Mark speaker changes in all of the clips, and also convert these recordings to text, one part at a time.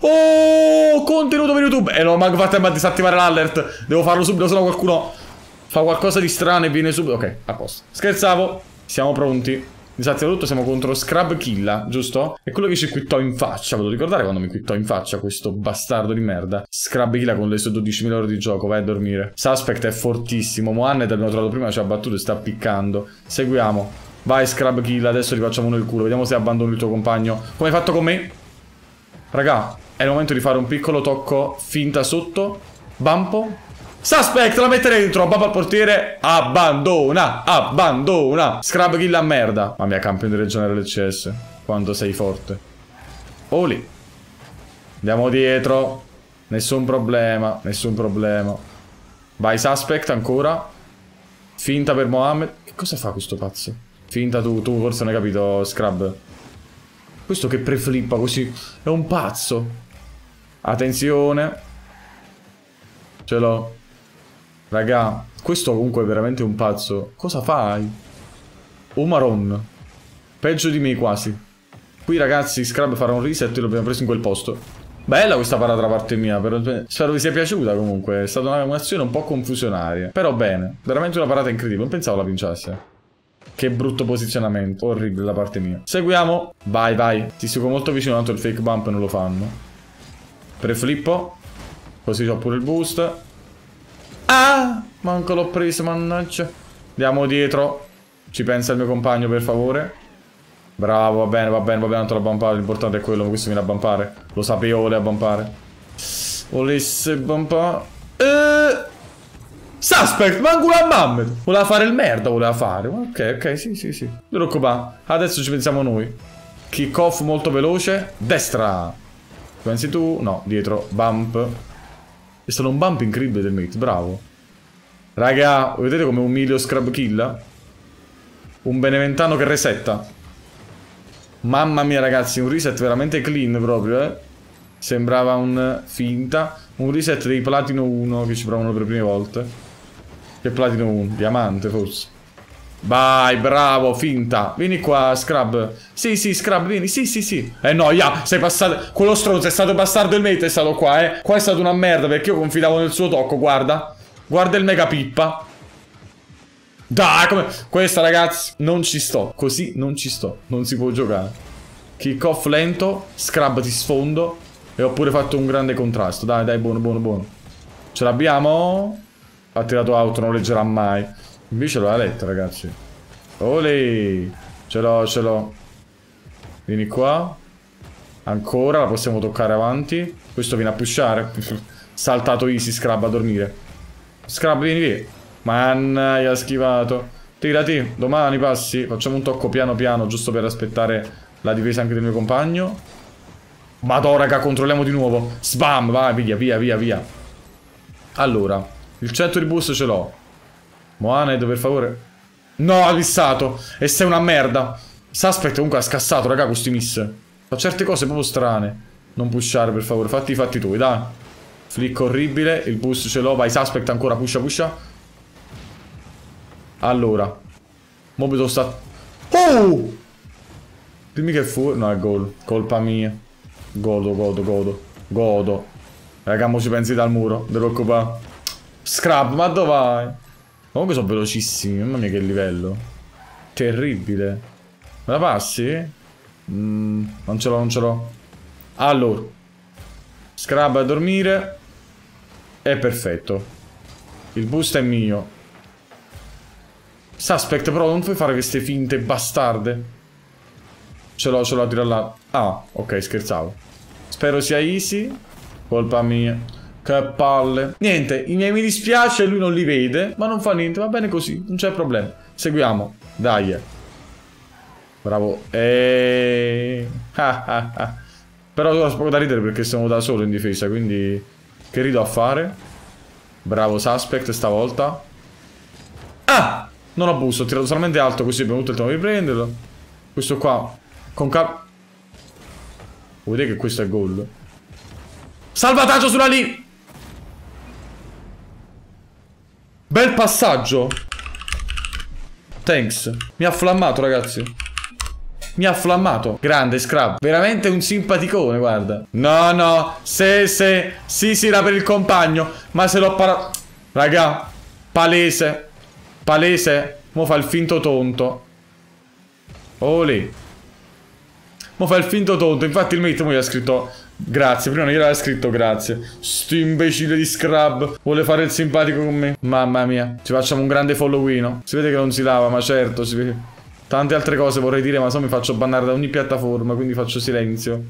Speaker 1: Oh, contenuto per YouTube. E non ho manco fatto a disattivare l'alert. Devo farlo subito, sennò qualcuno fa qualcosa di strano e viene subito. Ok, a posto. Scherzavo. Siamo pronti. Disattiva tutto, siamo contro Scrub Killa, giusto? È quello che ci quittò in faccia. Ve lo ricordare quando mi quittò in faccia questo bastardo di merda? Scrub Killa con le sue 12.000 ore di gioco, vai a dormire. Suspect è fortissimo. Mohamed abbiamo trovato prima, ci ha battuto e sta piccando. Seguiamo. Vai Scrub Killa, adesso gli facciamo uno il culo. Vediamo se abbandoni il tuo compagno. Come hai fatto con me? Raga, è il momento di fare un piccolo tocco finta sotto. Bampo. Suspect, la mettere dentro. Bampo al portiere. Abbandona. Abbandona. Scrub kill a merda. Mamma mia, campione di regione dell'ECS. Quanto sei forte. Oli. Andiamo dietro. Nessun problema. Nessun problema. Vai, suspect ancora. Finta per Mohammed. Che cosa fa questo pazzo? Finta tu, tu forse non hai capito, Scrub. Questo che preflippa così. È un pazzo. Attenzione. Ce l'ho. Raga, questo comunque è veramente un pazzo. Cosa fai? Umaron. Peggio di me quasi. Qui ragazzi, Scrub farà un reset e l'abbiamo preso in quel posto. Bella questa parata da parte mia, però spero vi sia piaciuta comunque. È stata un'azione un po' confusionaria. Però bene, veramente una parata incredibile. Non pensavo la vincesse. Che brutto posizionamento. Orribile da parte mia. Seguiamo. Vai, vai. Ti seguo molto vicino, tanto il fake bump non lo fanno. Preflippo. Così ho pure il boost. Ah! Manco l'ho preso, mannaggia. Andiamo dietro. Ci pensa il mio compagno, per favore. Bravo, va bene, va bene, va bene, tanto la bumpare. L'importante è quello, questo viene a bumpare. Lo sapevo, voleva bumpare. Volesse bumpare. Eh... Suspect, manco la Mammed. Voleva fare il merda, voleva fare. Ok, ok, sì, sì, sì. Non occupa. Adesso ci pensiamo noi. Kick off molto veloce. Destra. Pensi tu? No, dietro. Bump. È stato un bump incredibile del mate, bravo. Raga, vedete come umilio scrub kill? Un beneventano che resetta. Mamma mia ragazzi, un reset veramente clean proprio, eh. Sembrava un finta. Un reset dei Platino 1 che ci provano per le prime volte. Che platino 1? Diamante forse. Vai, bravo, finta. Vieni qua, Scrub. Sì, sì, Scrub, vieni. Sì, sì, sì. Eh no, ya, sei passato. Quello stronzo è stato bastardo il mate, è stato qua, eh. Qua è stata una merda perché io confidavo nel suo tocco, guarda. Guarda il mega pippa. Dai, come... Questa, ragazzi, non ci sto. Così non ci sto. Non si può giocare. Kick off lento. Scrub ti sfondo. E ho pure fatto un grande contrasto. Dai, dai, buono, buono, buono. Ce l'abbiamo? Ha tirato auto, non leggerà mai. Invece l'ha letto, ragazzi. Olè! Ce l'ho, ce l'ho. Vieni qua. Ancora, la possiamo toccare avanti. Questo viene a pushare. Saltato easy, Scrub a dormire. Scrub, vieni via. Manna, ha schivato. Tirati, domani passi. Facciamo un tocco piano piano, giusto per aspettare la difesa anche del mio compagno. Madò, raga, controlliamo di nuovo. Spam, vai, via, via, via, via. Allora, il 100 di boost ce l'ho. Mohamed, per favore. No, ha lissato. E sei una merda. Suspect comunque ha scassato, raga, questi miss. Fa certe cose proprio strane. Non pushare, per favore. Fatti i fatti tuoi, dai. Flick orribile. Il boost ce l'ho. Vai, Suspect ancora. Pusha, pusha. Allora. Mobito sta... Oh! Dimmi che fu... No, è gol. Colpa mia. Godo, godo, godo. Godo. Raga, mo ci pensi dal muro. Devo occupare. Scrub, ma dove vai? Comunque sono velocissimi, mamma mia che livello. Terribile. Me la passi? Mm, non ce l'ho, non ce l'ho. Allora. Scrub a dormire. È perfetto. Il boost è mio. Suspect, però non puoi fare queste finte bastarde. Ce l'ho, ce l'ho a tirare là. Ah, ok, scherzavo. Spero sia easy. Colpa mia. Che palle. Niente, i miei mi dispiace, lui non li vede, ma non fa niente, va bene così, non c'è problema. Seguiamo. Dai. Bravo. E... Ah, ah, ah. Però ho poco da ridere perché siamo da solo in difesa, quindi... Che rido a fare? Bravo Suspect stavolta. Ah! Non abuso, ho tirato solamente alto così abbiamo avuto il tempo di prenderlo. Questo qua, con cal... Vuoi dire che questo è gol? Salvataggio sulla linea! Bel passaggio. Thanks. Mi ha flammato, ragazzi. Mi ha flammato. Grande Scrub. Veramente un simpaticone, guarda. No, no. Se, se. Sì, sì, era per il compagno. Ma se l'ho parato. Raga. Palese. Palese. Mo fa il finto tonto. Olè. Mo fa il finto tonto. Infatti il mate mo gli ha scritto grazie. Prima non gli aveva scritto grazie. Sto imbecille di scrub. Vuole fare il simpatico con me. Mamma mia. Ci facciamo un grande followino. Si vede che non si lava, ma certo. Si vede. Tante altre cose vorrei dire, ma so mi faccio bannare da ogni piattaforma. Quindi faccio silenzio.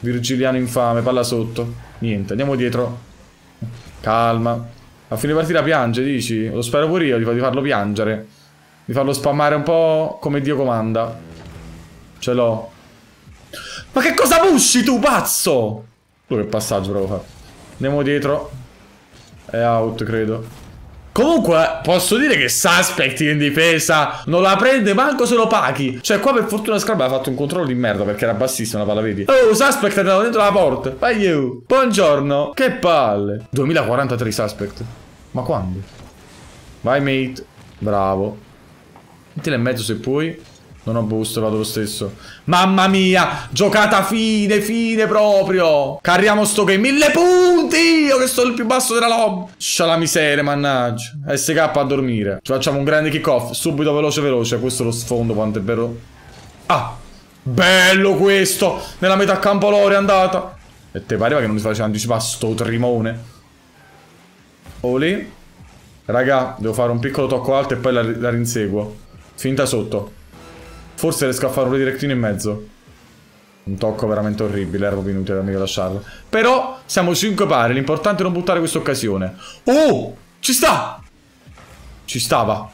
Speaker 1: Virgiliano infame, palla sotto. Niente, andiamo dietro. Calma. A fine partita piange, dici? Lo spero pure io di farlo piangere. Di farlo spammare un po' come Dio comanda. Ce l'ho. Ma che cosa pusci tu, pazzo? Tu che passaggio provo a. Andiamo dietro. È out, credo. Comunque, posso dire che Suspect in difesa non la prende manco se lo paghi. Cioè, qua per fortuna Scrub ha fatto un controllo di merda perché era bassissima la palla, vedi? Oh, Suspect è andato dentro la porta. Vai you. Buongiorno. Che palle. 2043 Suspect. Ma quando? Vai, mate. Bravo. Mettila in mezzo se puoi. Non ho boost, vado lo stesso. Mamma mia, giocata fine, fine proprio. Carriamo sto game. Mille punti! Io che sto il più basso della lobby. Scia miseria, mannaggia. SK a dormire. Ci facciamo un grande kick off. Subito, veloce, veloce. Questo è lo sfondo, quanto è vero. Ah, bello questo. Nella metà campo loro è andata. E te pareva che non mi faceva anticipare sto trimone. Oli. Raga, devo fare un piccolo tocco alto e poi la, la rinseguo. Finta sotto. Forse riesco a fare un redirectino in mezzo. Un tocco veramente orribile, era proprio inutile da me lasciarlo. Però siamo 5 pari, l'importante è non buttare questa occasione. Oh! Ci sta! Ci stava.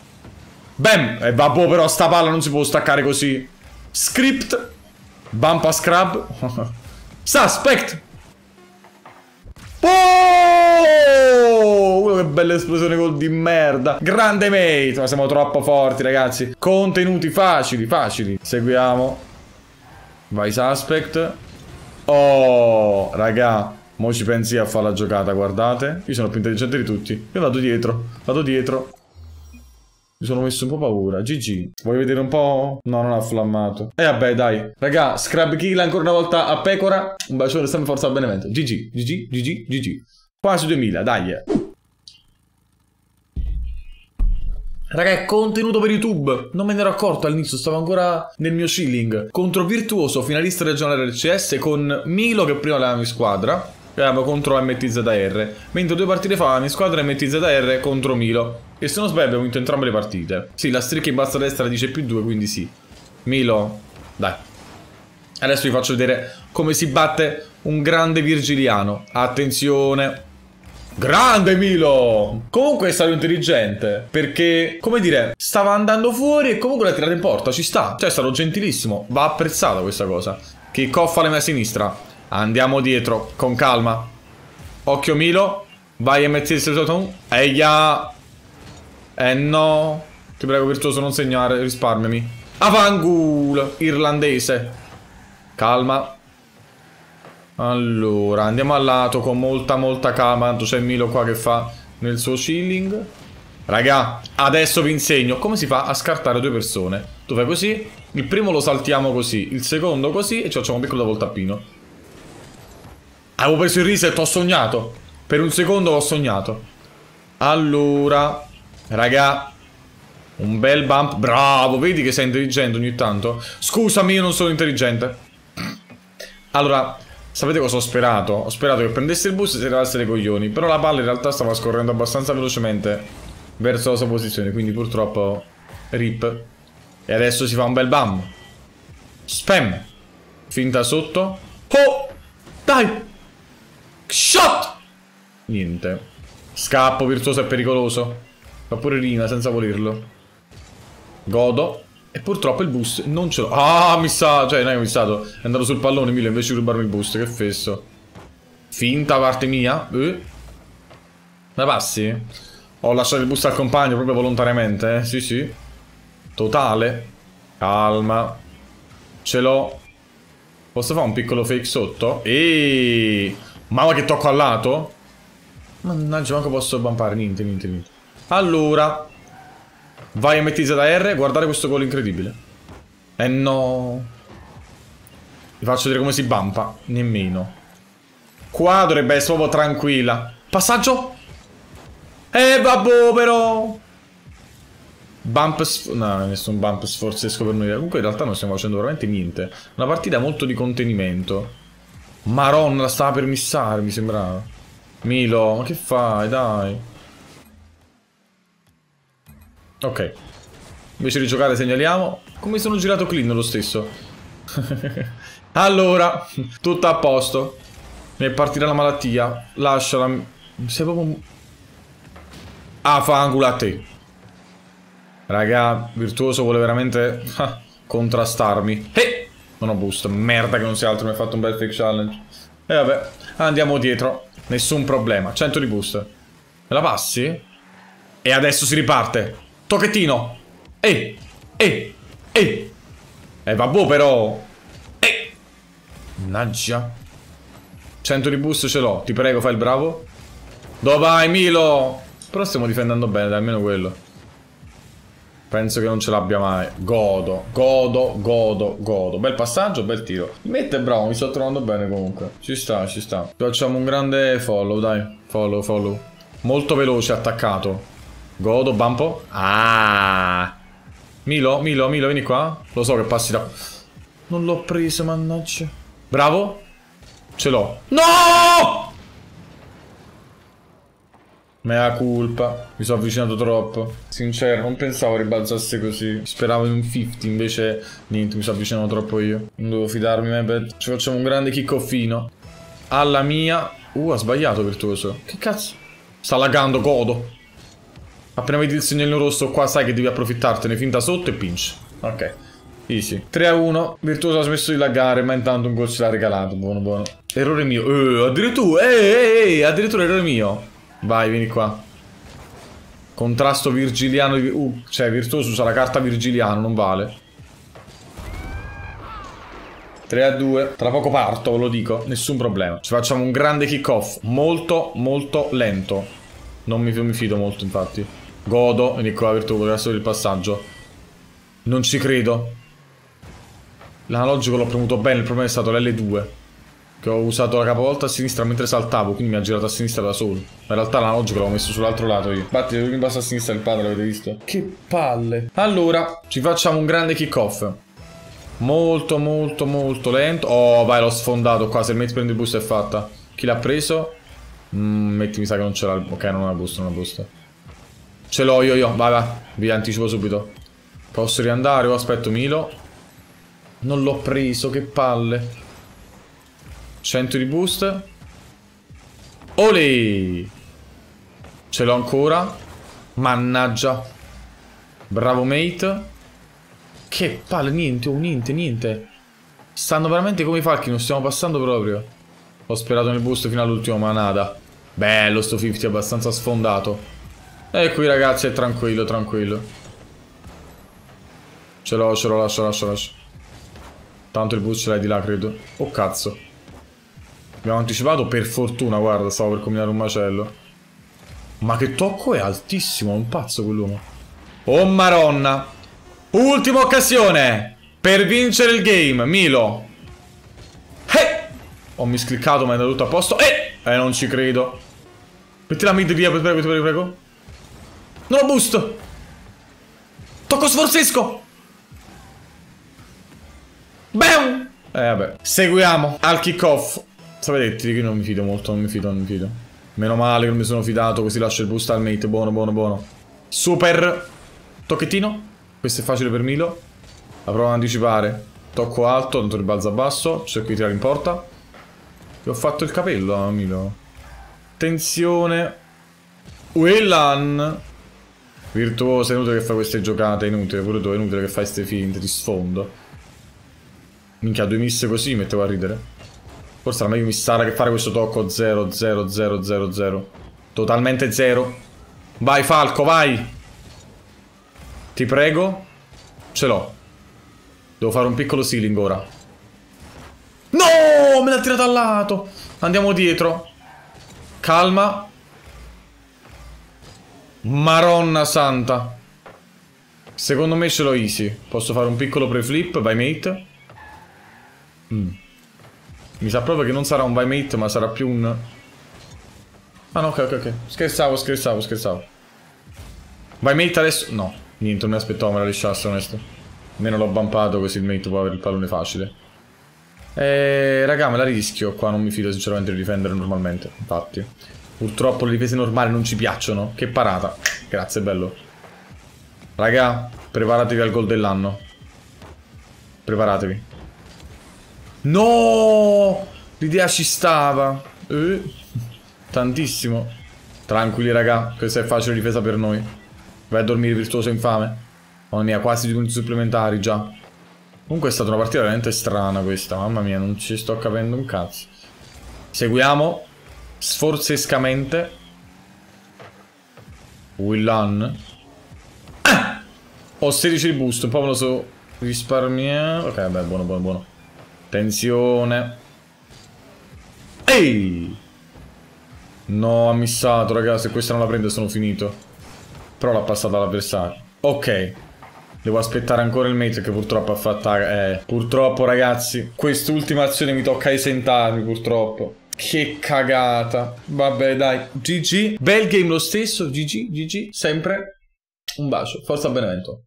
Speaker 1: Bam! E eh, vabbè, però sta palla non si può staccare così. Script. Bumpa scrub. Suspect. Oh! Che bella esplosione gol di merda. Grande mate. Ma siamo troppo forti, ragazzi. Contenuti facili, facili. Seguiamo. Vai suspect. Oh, raga. Mo ci pensi a fare la giocata, guardate. Io sono più intelligente di tutti. Io vado dietro. Vado dietro. Mi sono messo un po' paura. GG. Vuoi vedere un po'? No, non ha flammato. E eh, vabbè, dai. Raga, Scrub Kill ancora una volta a pecora. Un bacione sempre forza al Benevento. GG, GG, GG, GG. Quasi 2000, dai. Raga, è contenuto per YouTube. Non me ne ero accorto all'inizio, stavo ancora nel mio chilling. Contro Virtuoso, finalista regionale RCS, con Milo che prima aveva in squadra. Eravamo contro MTZR. Mentre due partite fa in squadra MTZR contro Milo. E se non sbaglio abbiamo vinto entrambe le partite. Sì, la streak in basso a destra dice più 2, quindi sì. Milo, dai. Adesso vi faccio vedere come si batte un grande Virgiliano. Attenzione. Grande Milo! Comunque è stato intelligente, perché, come dire, stava andando fuori e comunque l'ha tirata in porta, ci sta. Cioè, è stato gentilissimo, va apprezzata questa cosa. Che coffa alla mia sinistra. Andiamo dietro, con calma. Occhio Milo. Vai MT Eia. Eh no. Ti prego virtuoso non segnare, risparmiami. Avangul, irlandese. Calma. Allora, andiamo al lato con molta molta calma. Tanto c'è Milo qua che fa nel suo chilling. Raga, adesso vi insegno come si fa a scartare due persone. Tu fai così, il primo lo saltiamo così, il secondo così e ci facciamo un piccolo voltappino. Avevo preso il reset, ho sognato. Per un secondo ho sognato. Allora, raga, un bel bump. Bravo, vedi che sei intelligente ogni tanto? Scusami, io non sono intelligente. Allora, sapete cosa ho sperato? Ho sperato che prendesse il boost e si levasse le coglioni. Però la palla in realtà stava scorrendo abbastanza velocemente verso la sua posizione. Quindi purtroppo, rip. E adesso si fa un bel bam. Spam. Finta sotto. Oh! Dai! Shot! Niente. Scappo virtuoso e pericoloso. Fa pure rina senza volerlo. Godo. E purtroppo il boost non ce l'ho. Ah, mi sa. Cioè, non è missato. È andato sul pallone Milo invece di rubarmi il boost. Che fesso. Finta parte mia. Eh. Ma passi? Ho lasciato il boost al compagno proprio volontariamente, eh. Sì, sì. Totale. Calma. Ce l'ho. Posso fare un piccolo fake sotto? Eeeh. Mamma che tocco al lato? Mannaggia, manco posso bumpare. Niente, niente, niente. Allora. Vai a MTZR, guardare questo gol incredibile. Eh no. Vi faccio vedere come si bampa. Nemmeno. Qua dovrebbe essere proprio tranquilla. Passaggio? Eh, vabbè, però. Bump No, nessun bump sforzesco per noi. Comunque in realtà non stiamo facendo veramente niente. Una partita molto di contenimento. Maron la stava per missare, mi sembrava. Milo, ma che fai? Dai. Ok. Invece di giocare segnaliamo. Come sono girato clean lo stesso. allora, tutto a posto. Mi partita la malattia. Lasciala. Sei proprio... Ah, fa angolo a te. Raga, Virtuoso vuole veramente ah, contrastarmi. Eh! Non ho boost. Merda che non sia altro, mi ha fatto un bel fake challenge. E vabbè, andiamo dietro. Nessun problema. 100 di boost. Me la passi? E adesso si riparte. Tocchettino. E. E. E. E vabbè però. E. Mannaggia. 100 di boost ce l'ho. Ti prego, fai il bravo. Dove vai, Milo? Però stiamo difendendo bene, dai, almeno quello. Penso che non ce l'abbia mai. Godo, godo, godo, godo. Bel passaggio, bel tiro. Il mette bravo, mi sto trovando bene comunque. Ci sta, ci sta. Facciamo un grande follow, dai. Follow, follow. Molto veloce, attaccato. Godo, bampo. Ah. Milo, Milo, Milo, vieni qua. Lo so che passi da... Non l'ho preso, mannaggia. Bravo. Ce l'ho. No! Mea culpa, mi sono avvicinato troppo. Sincero, non pensavo ribalzasse così. Speravo in un 50, invece niente, mi sono avvicinato troppo io. Non devo fidarmi, Mebet. Ci facciamo un grande kick-offino. Alla mia. Uh, ha sbagliato Virtuoso. Che cazzo? Sta laggando, godo. Appena vedi il segnalino rosso qua, sai che devi approfittartene. Finta sotto e pinch. Ok. Easy. 3 a 1. Virtuoso ha smesso di laggare, ma intanto un gol ce l'ha regalato. Buono, buono. Errore mio. Eh, addirittura. Eh, eh, eh, addirittura errore mio. Vai, vieni qua. Contrasto virgiliano di... Uh, cioè, virtuoso usa la carta virgiliano, non vale. 3 a 2. Tra poco parto, ve lo dico. Nessun problema. Ci facciamo un grande kick off. Molto, molto lento. Non mi fido molto, infatti. Godo. Vieni qua, virtuoso, adesso il passaggio. Non ci credo. L'analogico l'ho premuto bene, il problema è stato l'L2. Che ho usato la capovolta a sinistra mentre saltavo, quindi mi ha girato a sinistra da solo. Ma in realtà l'analogico l'avevo messo sull'altro lato io. Infatti, in basso a sinistra il padre, l'avete visto? Che palle. Allora, ci facciamo un grande kick off. Molto, molto, molto lento. Oh, vai, l'ho sfondato qua. Se il mate prende il boost è fatta. Chi l'ha preso? Mm, metti, mi sa che non ce l'ha. Ok, non ha boost, non ha boost. Ce l'ho io, io. Vai, vai. Via, anticipo subito. Posso riandare o aspetto Milo? Non l'ho preso, che palle. 100 di boost. Olè! Ce l'ho ancora. Mannaggia. Bravo mate. Che palle, niente, oh, niente, niente. Stanno veramente come i falchi, non stiamo passando proprio. Ho sperato nel boost fino all'ultimo, ma nada. Bello sto 50, abbastanza sfondato. E qui ragazzi è tranquillo, tranquillo. Ce l'ho, ce l'ho, lascio, lascio, lascio. Tanto il boost ce l'hai di là, credo. Oh cazzo. Abbiamo anticipato per fortuna, guarda, stavo per combinare un macello. Ma che tocco è altissimo, è un pazzo quell'uomo. Oh maronna. Ultima occasione per vincere il game, Milo. Eh! Ho miscliccato, ma è andato tutto a posto. Eh! Eh, non ci credo. Metti la mid via, prego, prego, prego. Ho boost. Tocco sforzesco. Bam! Eh, vabbè. Seguiamo al kick-off. Sapete che non mi fido molto, non mi fido, non mi fido. Meno male che non mi sono fidato, così lascio il boost al mate. Buono, buono, buono. Super tocchettino. Questo è facile per Milo. La provo ad anticipare. Tocco alto, tanto ribalza basso. Cerco di tirare in porta. Gli ho fatto il capello Milo. Tensione. Wellan. Virtuoso, è inutile che fa queste giocate, è inutile, pure tu, è inutile che fai queste finte, ti sfondo. Minchia, due miss così, mettevo a ridere. Forse era meglio missare che fare questo tocco 0, 0, 0, 0, 0. Totalmente 0. Vai Falco, vai. Ti prego. Ce l'ho. Devo fare un piccolo ceiling ora. No! Me l'ha tirato al lato. Andiamo dietro. Calma. Maronna santa. Secondo me ce l'ho easy. Posso fare un piccolo pre-flip, vai mate. Mm. Mi sa proprio che non sarà un by mate, ma sarà più un... Ah no, ok, ok, ok. Scherzavo, scherzavo, scherzavo. By mate adesso... No, niente, non mi aspettavo me la lisciasse, onesto. Almeno l'ho bumpato così il mate può avere il pallone facile. Eh, raga, me la rischio qua, non mi fido sinceramente di difendere normalmente, infatti. Purtroppo le difese normali non ci piacciono. Che parata. Grazie, bello. Raga, preparatevi al gol dell'anno. Preparatevi. No! L'idea ci stava. Eh, tantissimo. Tranquilli, raga. Questa è facile difesa per noi. Vai a dormire virtuoso infame. Mamma mia, quasi due punti supplementari già. Comunque è stata una partita veramente strana questa. Mamma mia, non ci sto capendo un cazzo. Seguiamo. Sforzescamente. Willan. Ah! Ho 16 di boost. Un po' me lo so risparmiare. Ok, beh, buono, buono, buono. Attenzione. Ehi! No, ha missato, ragazzi. Se questa non la prende sono finito. Però l'ha passata l'avversario. Ok. Devo aspettare ancora il mate che purtroppo ha fatto... Eh, purtroppo, ragazzi. Quest'ultima azione mi tocca esentarmi, purtroppo. Che cagata. Vabbè, dai. GG. Bel game lo stesso. GG, GG. Sempre. Un bacio. Forza Benevento.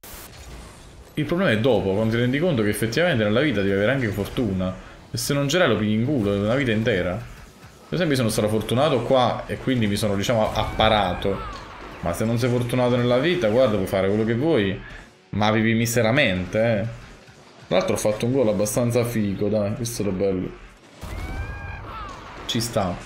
Speaker 1: Il problema è dopo, quando ti rendi conto che effettivamente nella vita devi avere anche fortuna. E se non ce l'hai lo pigli in culo una vita intera. Per esempio sono stato fortunato qua e quindi mi sono, diciamo, apparato. Ma se non sei fortunato nella vita, guarda, puoi fare quello che vuoi. Ma vivi miseramente, eh. Tra l'altro ho fatto un gol abbastanza figo, dai, questo è bello. Ci sta.